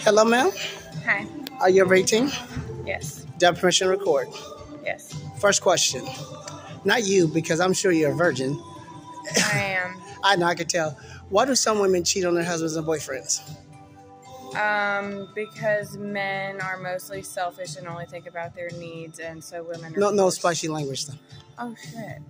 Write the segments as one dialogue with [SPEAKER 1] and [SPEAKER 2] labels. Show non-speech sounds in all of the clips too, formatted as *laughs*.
[SPEAKER 1] Hello, ma'am.
[SPEAKER 2] Hi.
[SPEAKER 1] Are you 18?
[SPEAKER 2] Yes.
[SPEAKER 1] Do permission to record?
[SPEAKER 2] Yes.
[SPEAKER 1] First question. Not you, because I'm sure you're a virgin.
[SPEAKER 2] I am. *laughs*
[SPEAKER 1] I know, I could tell. Why do some women cheat on their husbands and boyfriends?
[SPEAKER 2] Um, because men are mostly selfish and only think about their needs, and so women are.
[SPEAKER 1] No, no spicy language, though.
[SPEAKER 2] Oh shit.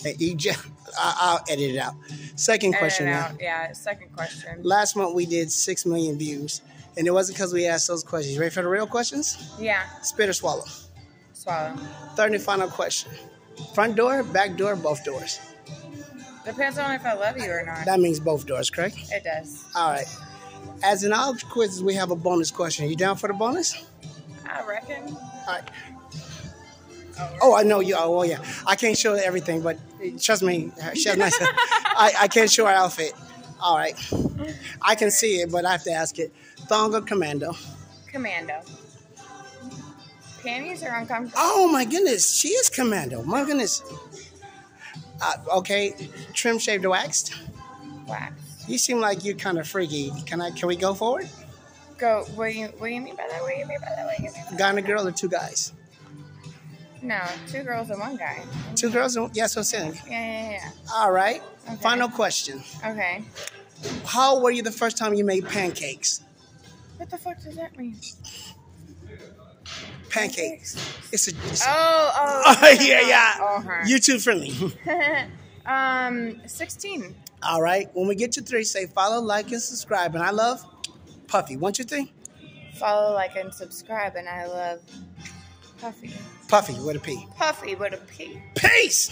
[SPEAKER 1] Hey, you ju- I- I'll edit it out. Second
[SPEAKER 2] Edit
[SPEAKER 1] question.
[SPEAKER 2] out. Yeah. Second question.
[SPEAKER 1] Last month we did 6 million views, and it wasn't because we asked those questions. You ready for the real questions?
[SPEAKER 2] Yeah.
[SPEAKER 1] Spit or swallow?
[SPEAKER 2] Swallow.
[SPEAKER 1] Third and final question. Front door, back door, both doors?
[SPEAKER 2] Depends on if I love you or not.
[SPEAKER 1] That means both doors, correct?
[SPEAKER 2] It does.
[SPEAKER 1] All right. As in all quizzes, we have a bonus question. Are you down for the bonus?
[SPEAKER 2] I reckon.
[SPEAKER 1] All right. Oh, I know you. Oh, yeah. I can't show everything, but trust me, she has nice. *laughs* I, I can't show her outfit. All right. I can see it, but I have to ask it. Thong or commando?
[SPEAKER 2] Commando. Panties are uncomfortable.
[SPEAKER 1] Oh my goodness, she is commando. My goodness. Uh, okay, trim, shaved, waxed.
[SPEAKER 2] Wax.
[SPEAKER 1] You seem like you're kind of freaky. Can I? Can we go forward?
[SPEAKER 2] Go. What do you? What do you mean by that? What do you mean by that? What do you mean by
[SPEAKER 1] Guy and a girl, or two guys?
[SPEAKER 2] No, two girls and one guy.
[SPEAKER 1] Two girls. And, yes, I'm saying.
[SPEAKER 2] Yeah, yeah,
[SPEAKER 1] All right.
[SPEAKER 2] Okay.
[SPEAKER 1] Final question.
[SPEAKER 2] Okay.
[SPEAKER 1] How old were you the first time you made pancakes?
[SPEAKER 2] What the fuck does that mean?
[SPEAKER 1] Pancakes. It's a. It's
[SPEAKER 2] Oh, oh. *laughs*
[SPEAKER 1] oh yeah, yeah.
[SPEAKER 2] Oh, her.
[SPEAKER 1] YouTube friendly. *laughs* *laughs*
[SPEAKER 2] um, 16.
[SPEAKER 1] All right. When we get to three, say follow, like, and subscribe. And I love Puffy. One, two, three.
[SPEAKER 2] Follow, like, and subscribe. And I love Puffy.
[SPEAKER 1] Puffy with a P.
[SPEAKER 2] Puffy with a P.
[SPEAKER 1] Peace!